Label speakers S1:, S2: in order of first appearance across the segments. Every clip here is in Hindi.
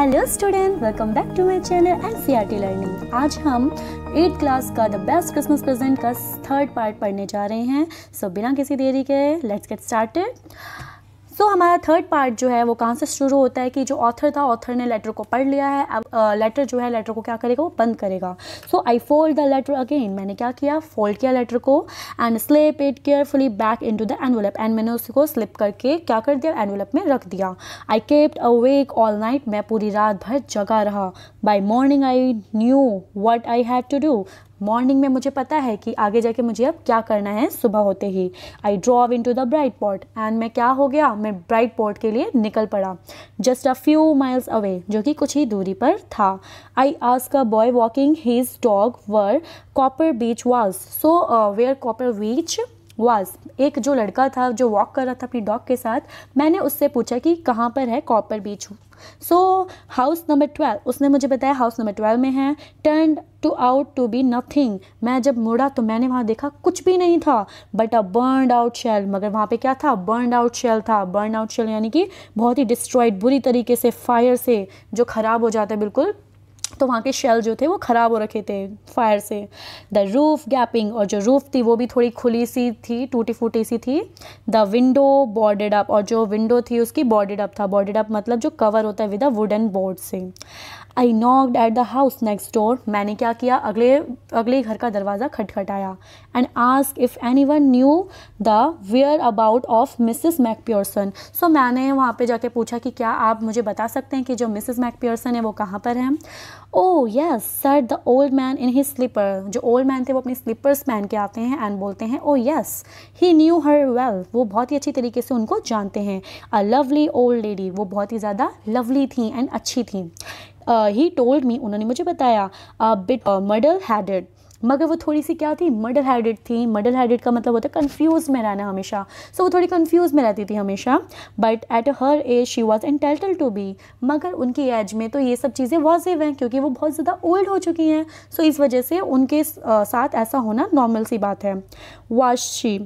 S1: Hello student welcome back to my channel N NCERT learning आज हम एट क्लास का द बेस्ट क्रिसमस प्रेजेंट का थर्ड पार्ट पढ़ने जा रहे हैं. सो so, बिना किसी देरी के let's get started so so, हमारा थर्ड पार्ट जो है वो कहाँ से शुरू होता है कि जो ऑथर था ऑथर ने लेटर को पढ़ लिया है। अब लेटर जो है लेटर को क्या करेगा? वो बंद करेगा। So I fold the letter again मैंने क्या किया? फोल्ड किया लेटर को and slip it carefully back into the envelope and मैंने उसको स्लिप करके क्या कर दिया? एनवलप में रख दिया। I kept awake all night मैं पूरी रात भर जगा रहा। By morning I knew what I had to do morning में मुझे पता है कि आगे जाके मुझे अब क्या करना है, सुबह होते ही। I drove into the Bridport and मैं क्या हो गया? मैं ब्राइट पॉट के लिए निकल पड़ा। Just a few miles away जो कि कुछ ही दूरी पर था। I ask a boy walking his dog where Copper Beech was so where Copper Beech was एक जो लड़का था जो वॉक कर रहा था अपनी डॉग के साथ, मैंने उससे पूछा कि कहाँ पर है? Copper Beech so house number twelve उसने मुझे बताया हाउस नंबर ट्वेल्व में है। Turn to out to be nothing मैं जब मुड़ा तो मैंने वहाँ देखा कुछ भी नहीं था। But a burnt out shell मगर वहाँ पे क्या था? बर्न आउट शेल था। बर्न आउट शेल यानी कि बहुत ही डिस्ट्रॉयड बुरी तरीके से फायर से, जो ख़राब हो जाता है, बिल्कुल तो वहाँ के शेल जो थे वो ख़राब हो रखे थे फायर से। द रूफ गैपिंग और जो रूफ थी वो भी थोड़ी खुली सी थी टूटी फूटी सी थी। द विंडो बॉर्डेड अप और जो विंडो थी उसकी बॉर्डेड अप था। बॉर्डेड अप मतलब जो कवर होता है विद अ वुडन बोर्ड से। I knocked at the house next door मैंने क्या किया? अगले अगले घर का दरवाज़ा खटखटाया and ask if anyone knew the whereabouts of Mrs McPherson so मैंने वहाँ पे जाके पूछा कि क्या आप मुझे बता सकते हैं कि जो मिसिस मैकप्योरसन है वो कहाँ पर है? ओ yes sir the old man in his slipper जो ओल्ड मैन थे वो अपनी स्लीपर्स पहन के आते हैं एंड बोलते हैं ओ yes he knew her well वो बहुत ही अच्छी तरीके से उनको जानते हैं। अ लवली ओल्ड लेडी वो बहुत ही ज़्यादा लवली थी एंड अच्छी थी। ही टोल्ड मी उन्होंने मुझे बताया बिट मडल हैडेड मगर वो थोड़ी सी क्या थी? मडल हैडेड थी। मडल हैडेड का मतलब होता है कन्फ्यूज़ में रहना हमेशा। सो so, वो थोड़ी कन्फ्यूज़ में रहती थी हमेशा। But at her age she was entitled to be मगर उनकी एज में तो ये सब चीज़ें वाजिब हैं क्योंकि वो बहुत ज़्यादा ओल्ड हो चुकी हैं। सो so, इस वजह से उनके साथ ऐसा होना नॉर्मल सी बात है। Was she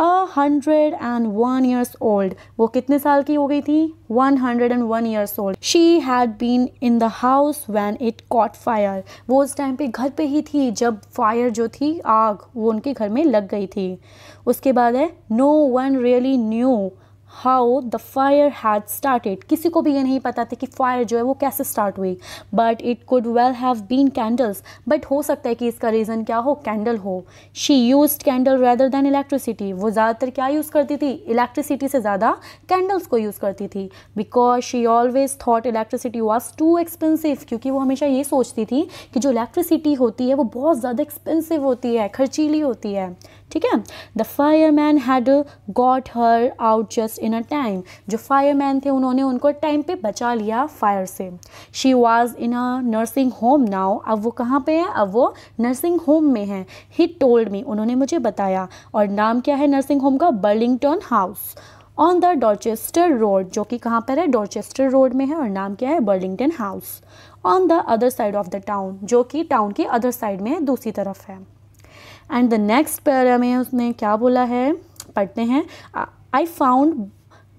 S1: a hundred and one years old वो कितने साल की हो गई थी? One hundred and one years old she had been in the house when it caught fire वो उस टाइम पे घर पे ही थी जब फायर जो थी, आग, वो उनके घर में लग गई थी। उसके बाद है no one really knew how the fire had started किसी को भी ये नहीं पता था कि फायर जो है वो कैसे स्टार्ट हुई but it could well have been candles but हो सकता है कि इसका रीज़न क्या हो? कैंडल हो. She use candle rather than electricity वो ज़्यादातर क्या यूज़ करती थी? इलेक्ट्रिसिटी से ज़्यादा कैंडल्स को यूज़ करती थी. Because she always thought electricity was too expensive क्योंकि वो हमेशा ये सोचती थी कि जो इलेक्ट्रिसिटी होती है वो बहुत ज़्यादा एक्सपेंसिव होती है, खर्चीली होती है. ठीक है? The fireman had got her out just in a time जो फायर मैन थे, उन्होंने उनको टाइम पे बचा लिया फायर से। She was in a nursing home now अब वो कहाँ पे है? अब वो नर्सिंग होम में है। ही टोल्ड मी उन्होंने मुझे बताया। और नाम क्या है नर्सिंग होम का? Burlington House on the Dorchester Road जो कि कहाँ पर है? डॉर्चेस्टर रोड में है। और नाम क्या है? Burlington House on the other side of the town जो कि टाउन की अदर साइड में है, दूसरी तरफ़ है। एंड द नेक्स्ट पैरा में उसने क्या बोला है? पढ़ते हैं। I found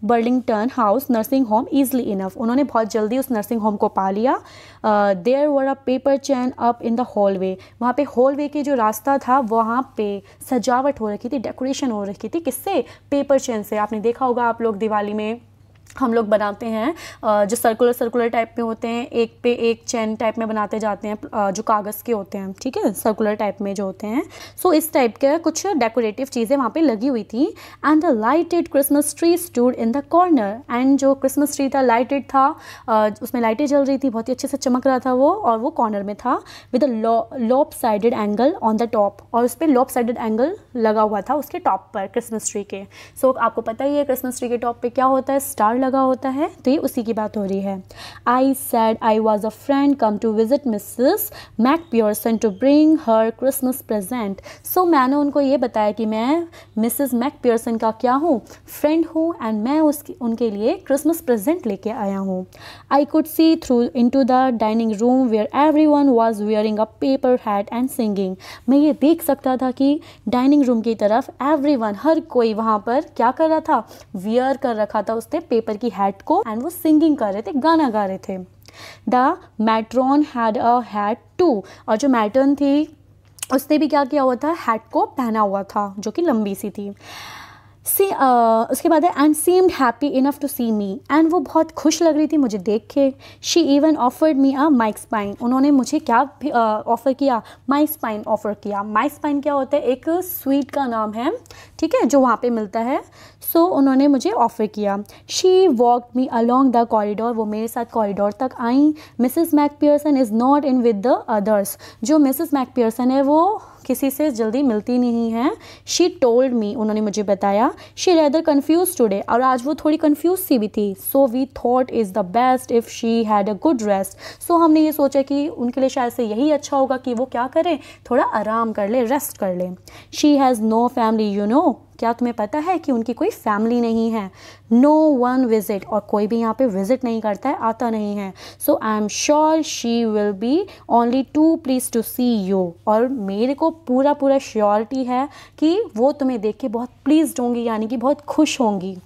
S1: Burlington House nursing home easily enough उन्होंने बहुत जल्दी उस नर्सिंग होम को पा लिया। There were a paper chain up in the hallway वहाँ पे हॉल वे के जो रास्ता था, वहाँ पे सजावट हो रखी थी डेकोरेशन हो रखी थी। किससे? पेपर चैन से। आपने देखा होगा आप लोग दिवाली में हम लोग बनाते हैं जो सर्कुलर सर्कुलर टाइप में होते हैं एक पे एक चैन टाइप में बनाते जाते हैं जो कागज़ के होते हैं ठीक है? सर्कुलर टाइप में जो होते हैं। सो so, इस टाइप के कुछ डेकोरेटिव चीज़ें वहाँ पे लगी हुई थी। And the lighted Christmas tree stood in the corner and जो क्रिसमस ट्री था लाइटेड था उसमें लाइटें जल रही थी बहुत ही अच्छे से चमक रहा था वो और वो कॉर्नर में था with lopsided angel on the top और उस पर लॉप साइडेड एंगल लगा हुआ था उसके टॉप पर क्रिसमस ट्री के। सो so, आपको पता ही है क्रिसमस ट्री के टॉप पर क्या होता है? स्टार लगा होता है तो ये उसी की बात हो रही है। I said I was a friend come to visit Mrs McPherson to bring her Christmas present so मैंने उनको ये बताया कि मैं मिसिस मैक प्योरसन का क्या हूँ? फ्रेंड हूँ एंड मैं उसकी, उनके लिए क्रिसमस प्रेजेंट लेके आया हूँ। I could see through into the dining room where everyone was wearing a paper hat and singing मैं ये देख सकता था कि डाइनिंग रूम की तरफ़ एवरी वन हर कोई वहाँ पर क्या कर रहा था? वियर कर रखा था उसने पेपर की हैट को एंड वो सिंगिंग कर रहे थे, गाना गा रहे थे। The matron had a hat too और जो मैटर्न थी, उसने भी क्या किया हुआ था? हैट को पहना हुआ था, जो कि लंबी सी थी। सी uh, उसके बाद है and seemed happy enough to see me and वो बहुत खुश लग रही थी मुझे देख के। She even offered me a mince spine उन्होंने मुझे क्या ऑफ़र uh, किया? माइक स्पाइन ऑफ़र किया। माइक स्पाइन क्या होता है? एक स्वीट का नाम है ठीक है जो वहाँ पे मिलता है। सो so, उन्होंने मुझे ऑफ़र किया। She walk me along the corridor वो मेरे साथ कॉरिडोर तक आई। Mrs McPherson is not in with the others जो मिसिस मैक पियर्सन है वो किसी से जल्दी मिलती नहीं है। शी टोल्ड मी उन्होंने मुझे बताया। शी रेदर कन्फ्यूज़ टूडे और आज वो थोड़ी कन्फ्यूज़ सी भी थी। So we thought is the best if she had a good rest so हमने ये सोचा कि उनके लिए शायद से यही अच्छा होगा कि वो क्या करें, थोड़ा आराम कर ले रेस्ट कर ले। She has no family you know क्या तुम्हें पता है कि उनकी कोई फैमिली नहीं है? नो वन विज़िट और कोई भी यहाँ पे विज़िट नहीं करता है, आता नहीं है। So I am sure she will be only too pleased to see you और मेरे को पूरा पूरा श्योरिटी है कि वो तुम्हें देख के बहुत प्लीज़ होंगी, यानी कि बहुत खुश होंगी।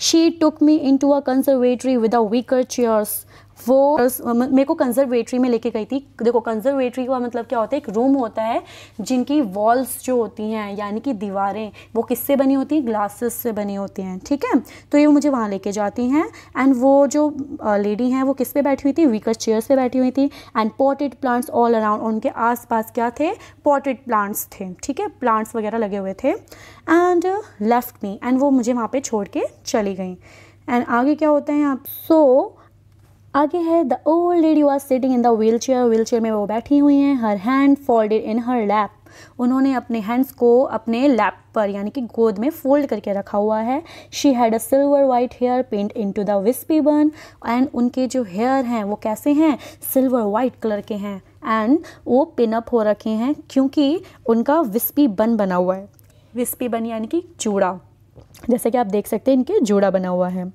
S1: She took me into a conservatory with a wicker chairs वो मेरे को कंजर्वेटरी में लेके गई थी। देखो कंजर्वेटरी का मतलब क्या होता है? एक रूम होता है जिनकी वॉल्स जो होती हैं यानी कि दीवारें वो किससे बनी होती हैं? ग्लासेस से बनी होती हैं ठीक है? तो ये मुझे वहाँ लेके जाती हैं। एंड वो जो लेडी हैं वो किस पे बैठी हुई थी? वीकर चेयर्स पे बैठी हुई थी। And potted plants all around उनके आसपास क्या थे? पॉटेड प्लांट्स थे ठीक है? प्लांट्स वगैरह लगे हुए थे। एंड लेफ़्ट मी एंड वो मुझे वहाँ पर छोड़ के चली गई। एंड आगे क्या होता है आप सो so, आगे है the old lady was sitting in the wheelchair wheelchair में वो बैठी हुई हैं her hand folded in her lap उन्होंने अपने हैंड्स को अपने लैप पर, यानी कि गोद में फोल्ड करके रखा हुआ है. She had a silver white hair pinned into the wispy bun and उनके जो हेयर हैं, वो कैसे हैं? सिल्वर वाइट कलर के हैं. एंड वो पिनअप हो रखे हैं, क्योंकि उनका विस्पी बन बना हुआ है. विस्पी बन यानी कि चूड़ा जैसे कि आप देख सकते हैं, इनके जूड़ा बना हुआ है.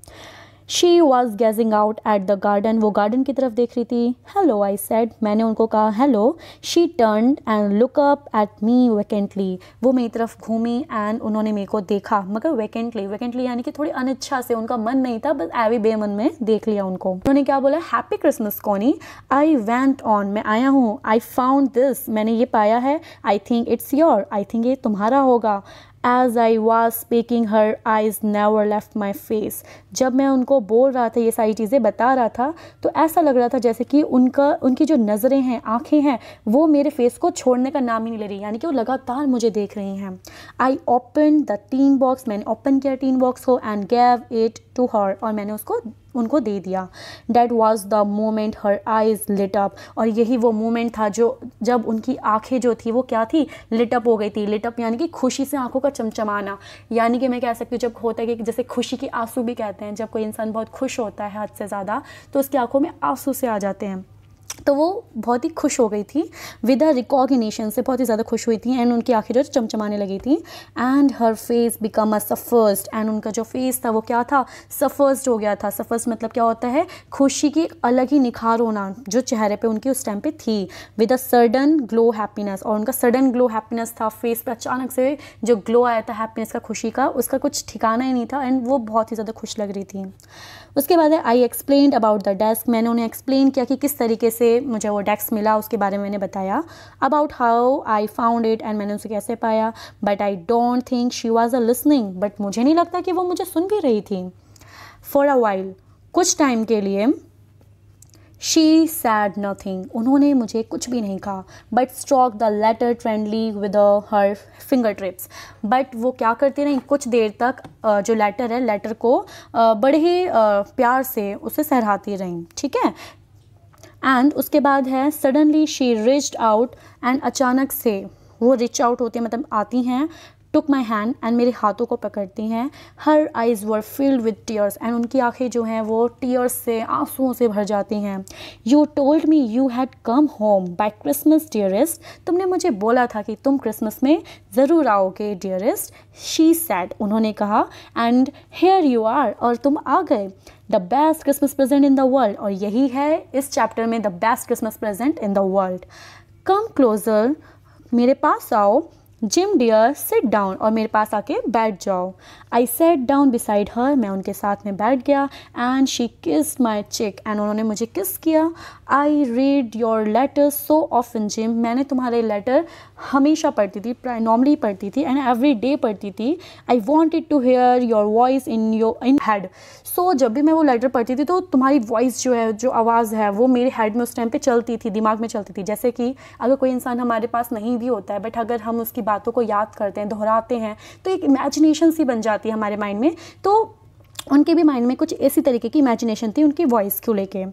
S1: She was gazing out at the garden वो गार्डन की तरफ़ देख रही थी। हेलो आई सेड मैंने उनको कहा hello she turn and look up at me vacantly वो मेरी तरफ़ घूमी एंड उन्होंने मेरे को देखा। मगर वैकेंटली वैकेंटली यानी कि थोड़ी अनिच्छा से, उनका मन नहीं था, बस एवी बेमन में देख लिया उनको। उन्होंने क्या बोला? हैप्पी क्रिसमस कौनी आई वेंट ऑन मैं आया हूँ। आई फाउंड दिस मैंने ये पाया है। I think it's your I think ये तुम्हारा होगा। As I was speaking her eyes never left my face जब मैं उनको बोल रहा था, ये सारी चीज़ें बता रहा था तो ऐसा लग रहा था जैसे कि उनका, उनकी जो नज़रें हैं, आँखें हैं, वो मेरे फेस को छोड़ने का नाम ही नहीं ले रही। यानी कि वो लगातार मुझे देख रही हैं। I open the tin box मैंने ओपन किया टीन बॉक्स को and gave it to her और मैंने उसको उनको दे दिया। That was the moment her eyes lit up और यही वो मोमेंट था जो जब उनकी आँखें जो थी वो क्या थी? लिटअप हो गई थी। लिटअप यानी कि खुशी से आँखों का चमचमाना। यानी कि मैं कह सकती हूँ जब होता है कि जैसे खुशी के आँसू भी कहते हैं, जब कोई इंसान बहुत खुश होता है हद से ज़्यादा तो उसकी आँखों में आँसू से आ जाते हैं। तो वो बहुत ही खुश हो गई थी विद अ रिकॉग्निशन से बहुत ही ज़्यादा खुश हुई थी एंड उनकी आखिर जो चमचमाने लगी थी and her face become a suffused and उनका जो फेस था वो क्या था? सफर्स्ट हो गया था। सफर्स्ट मतलब क्या होता है? खुशी की अलग ही निखार होना जो चेहरे पे उनकी उस टाइम पे थी। With a sudden glow happiness और उनका सडन ग्लो हैप्पीनेस था। फेस पे अचानक से जो ग्लो आया था हैप्पीनेस का, खुशी का, उसका कुछ ठिकाना ही नहीं था एंड वो बहुत ही ज़्यादा खुश लग रही थी। उसके बाद I explain about the desk मैंने उन्हें एक्सप्लेन किया कि किस तरीके से मुझे वो डेस्क मिला, उसके बारे में मैंने बताया। About how I found it and मैंने उसे कैसे पाया। But I don't think she was a listening but मुझे नहीं लगता कि वो मुझे सुन भी रही थी। फॉर अ वाइल कुछ टाइम के लिए शी सैड नथिंग उन्होंने मुझे कुछ भी नहीं कहा। But stroked the letter tenderly with her fingertips but वो क्या करती रही? कुछ देर तक जो लेटर है लेटर को बड़े ही प्यार से उसे सहराती रहीं। ठीक है? एंड उसके बाद है suddenly she reached out and अचानक से वो रिच आउट होती है मतलब आती हैं टुक माई हैंड एंड मेरे हाथों को पकड़ती हैं। Her eyes were filled with tears and उनकी आँखें जो हैं, वो टीयर्स से, आंसुओं से भर जाती हैं। You told me you had come home by Christmas dearest तुमने मुझे बोला था कि तुम क्रिसमस में ज़रूर आओगे डियरेस्ट शी सैड उन्होंने कहा एंड हेयर यू आर और तुम आ गए। The best Christmas present in the world और यही है इस चैप्टर में the best Christmas present in the world come closer मेरे पास आओ. जिम डियर सिट डाउन और मेरे पास आके बैठ जाओ। I sat down beside her मैं उनके साथ में बैठ गया एंड शी किस माई चिक एंड उन्होंने मुझे किस किया। I read your letter so often gym मैंने तुम्हारे लेटर हमेशा पढ़ती थी नॉर्मली पढ़ती थी एंड एवरी डे पढ़ती थी। I wanted to hear your voice in your in head so जब भी मैं वो लेटर पढ़ती थी तो तुम्हारी वॉइस जो है, जो आवाज़ है, वो मेरे हेड में उस टाइम पर चलती थी, दिमाग में चलती थी। जैसे कि अगर कोई इंसान हमारे पास नहीं भी होता है बट अगर हम उसकी बातों को याद करते हैं, दोहराते हैं तो एक इमेजिनेशन सी बन जाती है हमारे माइंड में। तो उनके भी माइंड में कुछ ऐसी तरीके की इमेजिनेशन थी उनकी वॉइस को लेके।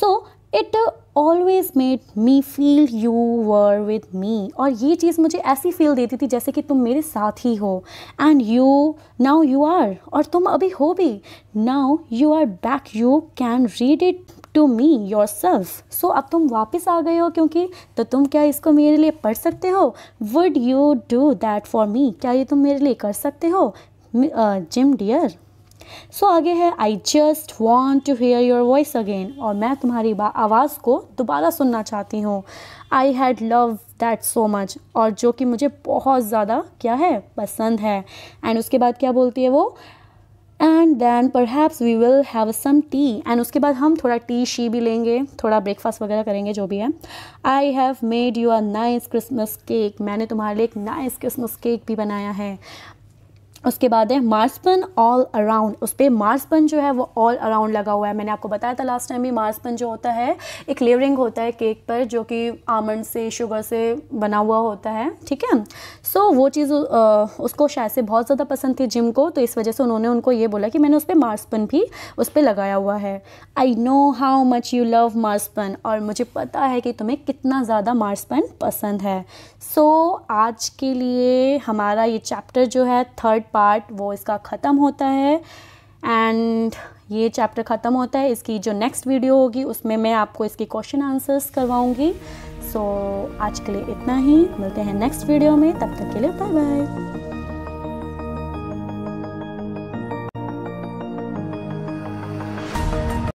S1: So it always made me feel you were with me और ये चीज़ मुझे ऐसी फील देती थी जैसे कि तुम मेरे साथ ही हो। And you now you are और तुम अभी हो भी। Now you are back you can read it to me yourself so अब तुम वापस आ गए हो क्योंकि तो तुम क्या इसको मेरे लिए पढ़ सकते हो? Would you do that for me क्या ये तुम मेरे लिए कर सकते हो जिम डियर सो आगे है I just want to hear your voice again और मैं तुम्हारी आवाज़ को दोबारा सुनना चाहती हूँ। I had love that so much और जो कि मुझे बहुत ज़्यादा क्या है, पसंद है। एंड उसके बाद क्या बोलती है वो? And then perhaps we will have some tea and उसके बाद हम थोड़ा टी शी भी लेंगे, थोड़ा ब्रेकफास्ट वगैरह करेंगे, जो भी है। I have made you a nice Christmas cake मैंने तुम्हारे लिए एक नाइस क्रिसमस केक भी बनाया है। उसके बाद है मार्सपन ऑल अराउंड उस पर मार्सपन जो है वो ऑल अराउंड लगा हुआ है। मैंने आपको बताया था लास्ट टाइम भी मार्सपन जो होता है एक लेवरिंग होता है केक पर जो कि आमंड से शुगर से बना हुआ होता है ठीक है? सो so, वो चीज़ उसको शायद से बहुत ज़्यादा पसंद थी जिम को तो इस वजह से उन्होंने उनको ये बोला कि मैंने उस पर मार्सपन भी उस पर लगाया हुआ है। I know how much you love marzipan और मुझे पता है कि तुम्हें कितना ज़्यादा मार्सपन पसंद है। सो so, आज के लिए हमारा ये चैप्टर जो है थर्ड पार्ट वो इसका ख़त्म होता है। एंड ये चैप्टर ख़त्म होता है। इसकी जो नेक्स्ट वीडियो होगी उसमें मैं आपको इसकी क्वेश्चन आंसर्स करवाऊँगी। सो so, आज के लिए इतना ही। मिलते हैं नेक्स्ट वीडियो में। तब तक के लिए बाय बाय